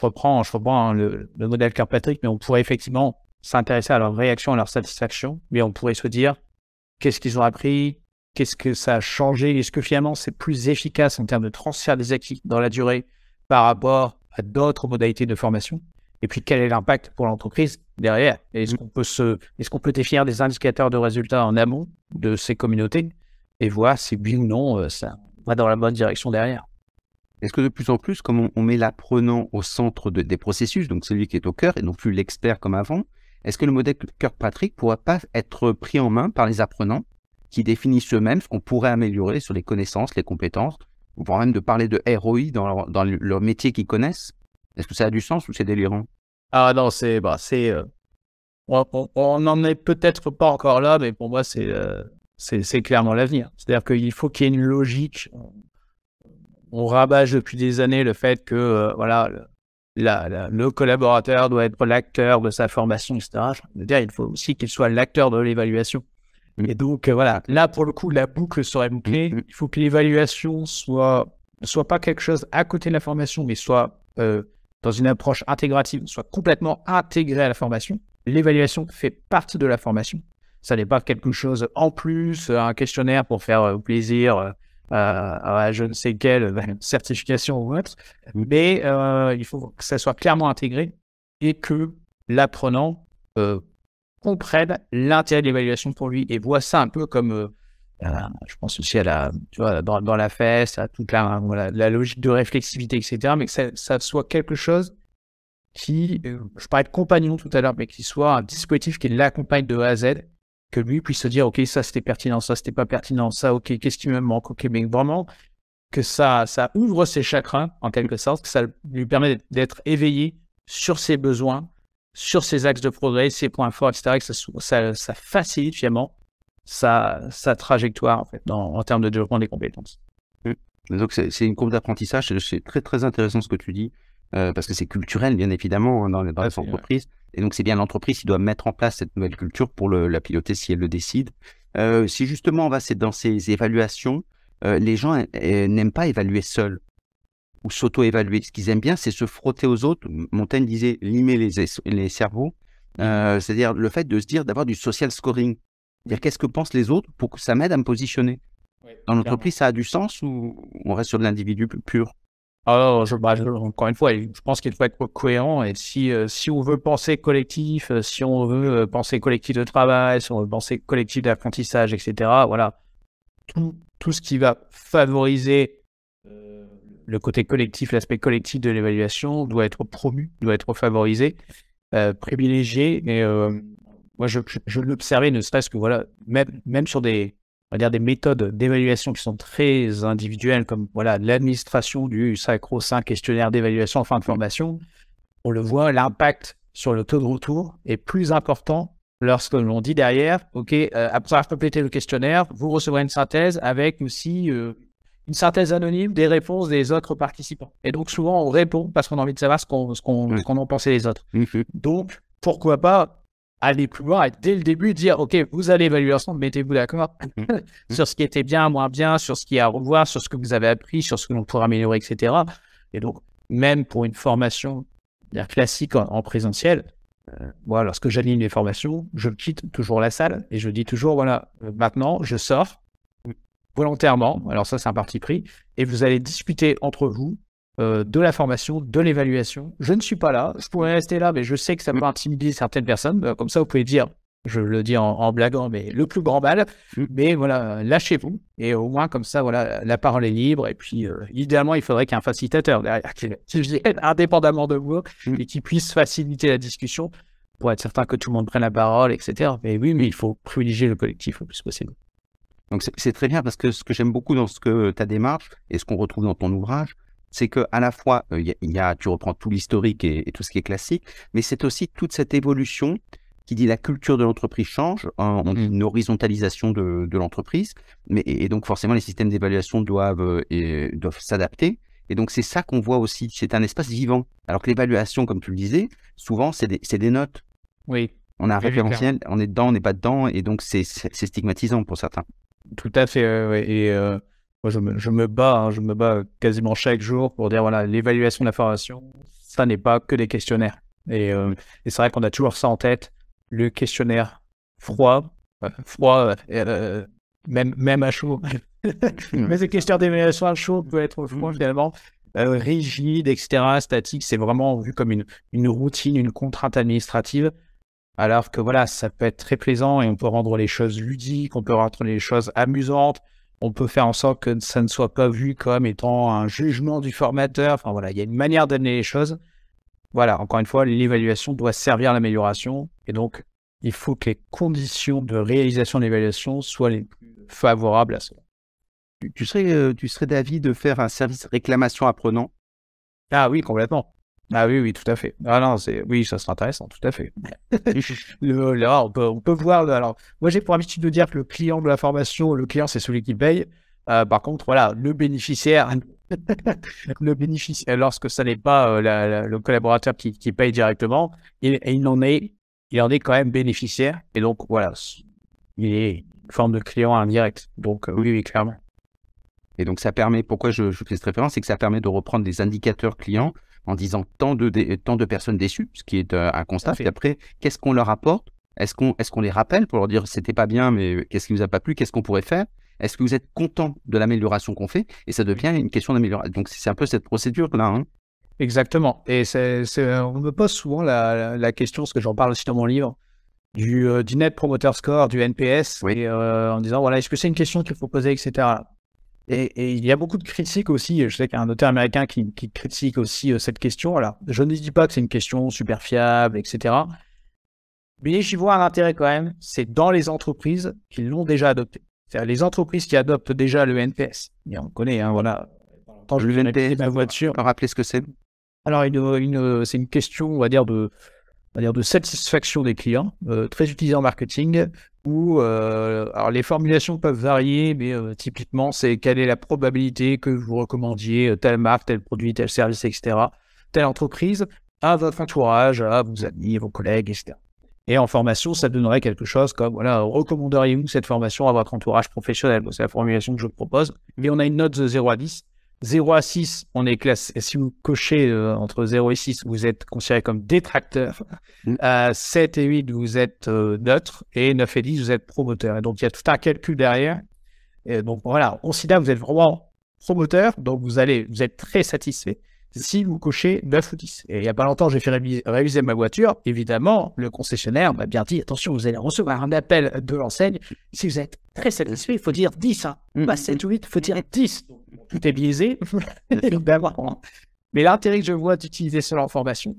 S2: reprends, je reprends hein, le, le modèle Kirkpatrick, mais on pourrait effectivement s'intéresser à leur réaction, à leur satisfaction, mais on pourrait se dire qu'est-ce qu'ils ont appris, qu'est-ce que ça a changé, est-ce que finalement c'est plus efficace en termes de transfert des acquis dans la durée par rapport à d'autres modalités de formation, et puis quel est l'impact pour l'entreprise derrière, est-ce qu'on peut se, qu'on peut définir des indicateurs de résultats en amont de ces communautés et voir si oui ou non euh, ça va dans la bonne direction derrière?
S1: Est-ce que de plus en plus, comme on, on met l'apprenant au centre de- des processus, donc celui qui est au cœur et non plus l'expert comme avant, est-ce que le modèle Kirkpatrick pourrait pas être pris en main par les apprenants qui définissent eux-mêmes ce qu'on pourrait améliorer sur les connaissances, les compétences, voire même de parler de ROI dans leur, métier qu'ils connaissent? Est-ce que ça a du sens ou c'est délirant?
S2: Ah non, c'est bah euh, on, n'en est peut-être pas encore là, mais pour moi c'est euh, c'est clairement l'avenir. C'est-à-dire qu'il faut qu'il y ait une logique. On, rabâche depuis des années le fait que euh, voilà la- la- le collaborateur doit être l'acteur de sa formation, etc. Dire, il faut aussi qu'il soit l'acteur de l'évaluation.
S1: Mm.
S2: Et donc euh, voilà, là pour le coup la boucle serait bouclée.
S1: Mm, mm.
S2: Il faut que l'évaluation soit soit pas quelque chose à côté de la formation, mais soit euh, dans une approche intégrative, soit complètement intégrée à la formation. l'évaluation fait partie de la formation. Ça n'est pas quelque chose en plus, un questionnaire pour faire plaisir à je ne sais quelle certification ou autre, mais il faut que ça soit clairement intégré et que l'apprenant comprenne l'intérêt de l'évaluation pour lui et voit ça un peu comme je pense aussi à la, tu vois, dans, dans la fesse, à toute la, voilà, la logique de réflexivité, etc. Mais que ça, ça soit quelque chose qui, euh, je parlais de compagnon tout à l'heure, mais qui soit un dispositif qui l'accompagne de A à Z, que lui puisse se dire, OK, ça c'était pertinent, ça c'était pas pertinent, ça, OK, qu'est-ce qui me manque, OK, mais vraiment que ça, ça ouvre ses chakrins, en quelque sorte, que ça lui permet d'être éveillé sur ses besoins, sur ses axes de progrès, ses points forts, etc., que ça, ça, ça facilite finalement sa, sa trajectoire en, fait, dans, en termes de développement des compétences.
S1: Donc c'est une courbe d'apprentissage, c'est très très intéressant ce que tu dis, euh, parce que c'est culturel bien évidemment hein, dans, dans les entreprises, et donc c'est bien l'entreprise qui doit mettre en place cette nouvelle culture pour le, la piloter si elle le décide. Euh, si justement on va dans ces évaluations, euh, les gens n'aiment pas évaluer seuls ou s'auto-évaluer. Ce qu'ils aiment bien, c'est se frotter aux autres. Montaigne disait limer les, les cerveaux, mmh. c'est-à-dire le fait de se dire d'avoir du social scoring dire qu'est-ce que pensent les autres pour que ça m'aide à me positionner? Dans l'entreprise, ça a du sens ou on reste sur de l'individu pur?
S2: Alors, bah, encore une fois, je pense qu'il faut être cohérent. Et si, euh, si on veut penser collectif, euh, si on veut euh, penser collectif de travail, si on veut penser collectif d'apprentissage, etc., voilà, tout, tout, ce qui va favoriser le côté collectif, l'aspect collectif de l'évaluation doit être promu, doit être favorisé, privilégié. Et moi, je, je, l'observais, ne serait-ce que, voilà, même, même sur des, on va dire des méthodes d'évaluation qui sont très individuelles, comme voilà l'administration du sacro-saint questionnaire d'évaluation en fin de formation, on le voit, l'impact sur le taux de retour est plus important lorsque l'on dit derrière, OK, euh, après avoir complété le questionnaire, vous recevrez une synthèse avec aussi euh, une synthèse anonyme des réponses des autres participants. Et donc souvent, on répond parce qu'on a envie de savoir ce qu'on ce qu'on en pensait les autres. Donc, pourquoi pas aller plus loin et dès le début dire ok vous allez évaluer ensemble mettez-vous d'accord mm-hmm. sur ce qui était bien moins bien sur ce qui est à revoir sur ce que vous avez appris sur ce que l'on pourrait améliorer etc et donc même pour une formation classique en, présentiel euh, voilà lorsque j'aligne les formations je quitte toujours la salle et je dis toujours voilà euh, maintenant je sors volontairement alors ça c'est un parti pris et vous allez discuter entre vous euh, de la formation, de l'évaluation. Je ne suis pas là, je pourrais rester là, mais je sais que ça peut intimider certaines personnes. Euh, comme ça, vous pouvez dire, je le dis en, blaguant, mais le plus grand mal. Mm. Mais voilà, lâchez-vous. Et au moins, comme ça, voilà, la parole est libre. Et puis, euh, idéalement, il faudrait qu'il y ait un facilitateur derrière qui, qui indépendamment de vous mm. et qui puisse faciliter la discussion pour être certain que tout le monde prenne la parole, etc. Mais oui, mais il faut privilégier le collectif le plus possible.
S1: Donc, c'est très bien parce que ce que j'aime beaucoup dans ce que ta démarche et ce qu'on retrouve dans ton ouvrage, c'est que à la fois il y, a, tu reprends tout l'historique et, tout ce qui est classique, mais c'est aussi toute cette évolution qui dit la culture de l'entreprise change, hein, on dit mmh. une horizontalisation de, l'entreprise, mais et, donc forcément les systèmes d'évaluation doivent doivent s'adapter. Et donc c'est ça qu'on voit aussi, c'est un espace vivant. Alors que l'évaluation, comme tu le disais, souvent c'est des, des, notes.
S2: Oui.
S1: On a un référentiel, on est dedans, on n'est pas dedans, et donc c'est stigmatisant pour certains.
S2: Tout à fait. et moi, je me, je me bats, hein, je me bats quasiment chaque jour pour dire voilà, l'évaluation de la formation, ça n'est pas que des questionnaires. Et, euh, et c'est vrai qu'on a toujours ça en tête, le questionnaire froid, euh, froid, euh, même, même à chaud. Mais ce questionnaire d'évaluation à chaud peut être froid finalement, rigide, etc., statique, c'est vraiment vu comme une, une routine, une contrainte administrative. Alors que voilà, ça peut être très plaisant et on peut rendre les choses ludiques, on peut rendre les choses amusantes, on peut faire en sorte que ça ne soit pas vu comme étant un jugement du formateur. Enfin voilà, il y a une manière d'amener les choses. Voilà, encore une fois, l'évaluation doit servir à l'amélioration. Et donc, il faut que les conditions de réalisation de l'évaluation soient les plus favorables à cela.
S1: Tu serais, euh, tu serais d'avis de faire un service réclamation apprenant?
S2: Ah oui, complètement. Ah oui, oui, tout à fait. Ah non, c'est oui, ça sera intéressant, tout à fait. le, là, on peut, on peut voir. alors, moi, j'ai pour habitude de dire que le client de la formation, le client, c'est celui qui paye. Euh, par contre, voilà, le bénéficiaire, le bénéficiaire, lorsque ce n'est pas euh, le collaborateur qui, qui, paye directement, il, il en est, il en est quand même bénéficiaire. Et donc, voilà, il est une forme de client indirect. Donc, euh, oui, oui, clairement.
S1: Et donc, ça permet, pourquoi je, je fais cette référence, c'est que ça permet de reprendre des indicateurs clients en disant tant de, tant de personnes déçues, ce qui est un constat. Et après, qu'est-ce qu'on leur apporte? Est-ce qu'on est qu'on les rappelle pour leur dire c'était pas bien, mais qu'est-ce qui vous a pas plu? Qu'est-ce qu'on pourrait faire? Est-ce que vous êtes content de l'amélioration qu'on fait? Et ça devient une question d'amélioration. Donc c'est un peu cette procédure-là. Hein.
S2: Exactement. Et c'est, on me pose souvent la, question, parce que j'en parle aussi dans mon livre, du, euh, du Net Promoter Score, du NPS, et, euh, en disant, voilà, est-ce que c'est une question qu'il faut poser, etc. Et, il y a beaucoup de critiques aussi. Je sais qu'il y a un auteur américain qui, critique aussi euh, cette question. Alors, je ne dis pas que c'est une question super fiable, etc. Mais j'y vois un intérêt quand même. C'est dans les entreprises qui l'ont déjà adopté. C'est-à-dire les entreprises qui adoptent déjà le NPS. Et on connaît, hein, voilà.
S1: Quand je le NPS, ma voiture. Rappeler ce que c'est?
S2: Alors, c'est une question, on va dire, de, dire de satisfaction des clients, euh, très utilisée en marketing, où euh, alors les formulations peuvent varier, mais euh, typiquement, c'est quelle est la probabilité que vous recommandiez telle marque, tel produit, tel service, etc., telle entreprise à votre entourage, à vos amis, vos collègues, etc. Et en formation, ça donnerait quelque chose comme, voilà, recommanderiez-vous cette formation à votre entourage professionnel? C'est la formulation que je propose. Mais on a une note de 0 à 10. 0 à 6, on est classé. Si vous cochez euh, entre 0 et 6, vous êtes considéré comme détracteur. Mm. À 7 et 8, vous êtes euh, neutre. Et 9 et 10, vous êtes promoteur. Et donc, il y a tout un calcul derrière. Et donc, voilà, on considère que vous êtes vraiment promoteur. Donc, vous, allez, vous êtes très satisfait si vous cochez 9 ou 10. Et il n'y a pas longtemps, j'ai fait réviser ma voiture. Évidemment, le concessionnaire m'a bien dit attention, vous allez recevoir un appel de l'enseigne. Si vous êtes très satisfait, il faut dire 10. Hein. Mm. Pas 7 ou 8, il faut dire 10. Tout est biaisé, Mais l'intérêt que je vois d'utiliser cette information,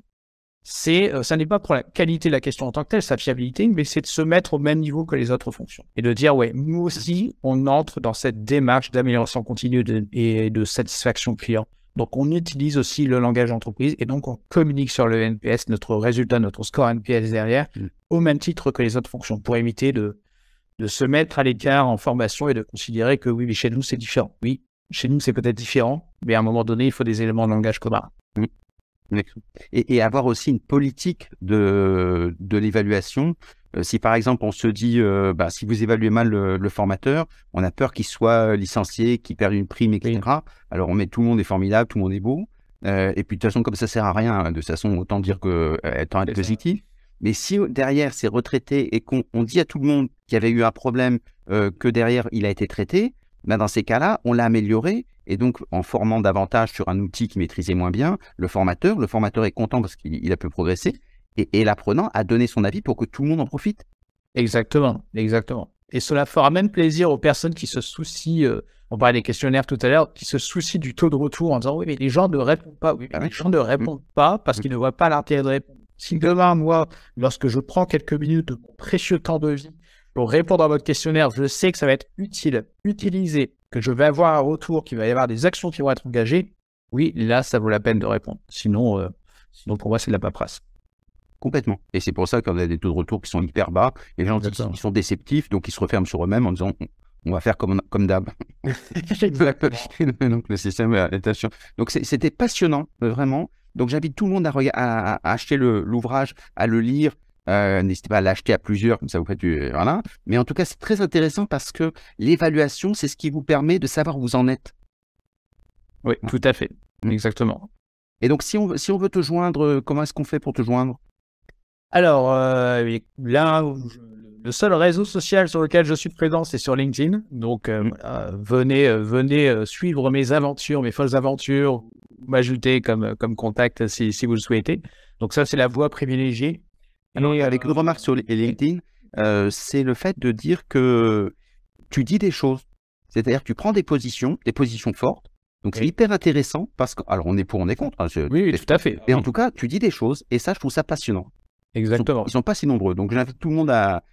S2: c'est, euh, ça n'est pas pour la qualité de la question en tant que telle, sa fiabilité, mais c'est de se mettre au même niveau que les autres fonctions. Et de dire, ouais, nous aussi, on entre dans cette démarche d'amélioration continue et de satisfaction client. Donc, on utilise aussi le langage d'entreprise et donc on communique sur le NPS, notre résultat, notre score NPS derrière, mm. au même titre que les autres fonctions, pour éviter de, de se mettre à l'écart en formation et de considérer que oui, mais chez nous, c'est différent. Oui, chez nous, c'est peut-être différent, mais à un moment donné, il faut des éléments de langage commun. Mm.
S1: Et, avoir aussi une politique de, de l'évaluation. Euh, si par exemple on se dit, euh, bah, si vous évaluez mal le, formateur, on a peur qu'il soit licencié, qu'il perde une prime, etc. Alors on met tout le monde est formidable, tout le monde est beau. Euh, et puis de toute façon, comme ça sert à rien, hein, de toute façon, autant dire que étant positif. Mais si derrière c'est retraité et qu'on dit à tout le monde qu'il y avait eu un problème, que derrière il a été traité, ben dans ces cas-là, on l'a amélioré et donc en formant davantage sur un outil qui maîtrisait moins bien, le formateur, le formateur est content parce qu'il a pu progresser et, l'apprenant a donné son avis pour que tout le monde en profite.
S2: Exactement, exactement. Et cela fera même plaisir aux personnes qui se soucient, euh, on parlait des questionnaires tout à l'heure, qui se soucient du taux de retour en disant oui, mais les gens ne répondent pas. Oui, mais ah les gens ne répondent pas parce mmh. qu'ils ne voient pas l'intérêt de répondre. Si demain, moi, lorsque je prends quelques minutes de mon précieux temps de vie pour répondre à votre questionnaire, je sais que ça va être utile, utilisé, que je vais avoir un retour, qu'il va y avoir des actions qui vont être engagées, oui, là, ça vaut la peine de répondre. Sinon, euh, sinon pour moi, c'est de la paperasse.
S1: Complètement. Et c'est pour ça qu'on a des taux de retour qui sont hyper bas. Et les gens qui, sont déceptifs, donc ils se referment sur eux-mêmes en disant on va faire comme, comme d'hab. donc le système attention. Donc c'était passionnant, vraiment. Donc j'invite tout le monde à, à acheter l'ouvrage, à le lire, euh, n'hésitez pas à l'acheter à plusieurs, comme ça vous faites du. Voilà. Mais en tout cas, c'est très intéressant parce que l'évaluation, c'est ce qui vous permet de savoir où vous en êtes.
S2: Oui, tout à fait. Mmh. Exactement.
S1: Et donc, si on, si on veut te joindre, comment est-ce qu'on fait pour te joindre?
S2: Alors, euh, là, le seul réseau social sur lequel je suis présent, c'est sur LinkedIn. Donc, euh, mmh. venez, venez suivre mes aventures, mes folles aventures, m'ajouter comme, comme contact si, si vous le souhaitez. Donc, ça, c'est la voie privilégiée.
S1: Alors, avec une remarque sur LinkedIn, euh, c'est le fait de dire que tu dis des choses. C'est-à-dire que tu prends des positions, des positions fortes. Donc, c'est hyper intéressant parce que, alors, on est pour, on est contre. Hein,
S2: oui, tout à fait.
S1: Et en tout cas, tu dis des choses et ça, je trouve ça passionnant.
S2: Exactement.
S1: Ils sont, sont pas si nombreux. Donc, j'invite tout le monde à,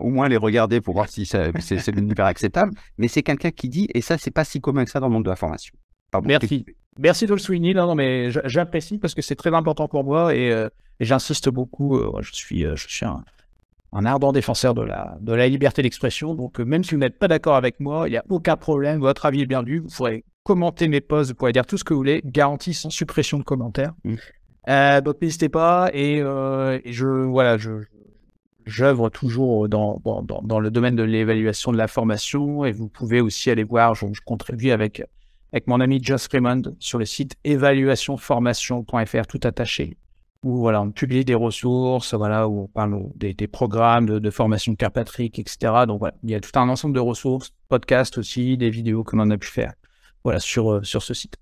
S1: au moins les regarder pour voir si c'est hyper acceptable. Mais c'est quelqu'un qui dit, et ça, c'est pas si commun que ça dans le monde de la formation.
S2: Merci. Merci de le souligner. Non, non mais j'apprécie parce que c'est très important pour moi et, euh, j'insiste beaucoup. Euh, je suis, euh, je suis un, ardent défenseur de la, de la liberté d'expression. Donc, même si vous n'êtes pas d'accord avec moi, il n'y a aucun problème. Votre avis est bienvenu. Vous pourrez commenter mes posts, vous pourrez dire tout ce que vous voulez, garantie sans suppression de commentaires. Mmh. donc, n'hésitez pas. Et, je, voilà, je, j'œuvre toujours dans, dans, dans, le domaine de l'évaluation de la formation et vous pouvez aussi aller voir, je, je contribue avec avec mon ami Just Raymond sur le site évaluationformation.fr, tout attaché, où voilà, on publie des ressources, voilà, où on parle des, programmes de, formation Carpatrick, etc. Donc voilà, il y a tout un ensemble de ressources, podcasts aussi, des vidéos que l'on a pu faire, voilà, sur, euh, sur ce site.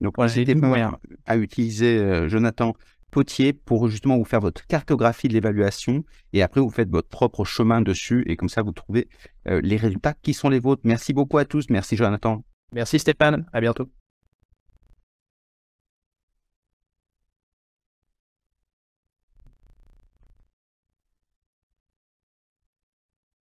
S1: Donc, voilà, n'hésitez pas à utiliser euh, Jonathan Potier pour justement vous faire votre cartographie de l'évaluation et après vous faites votre propre chemin dessus et comme ça vous trouvez euh, les résultats qui sont les vôtres. Merci beaucoup à tous. Merci Jonathan.
S2: Merci Stéphane. À bientôt.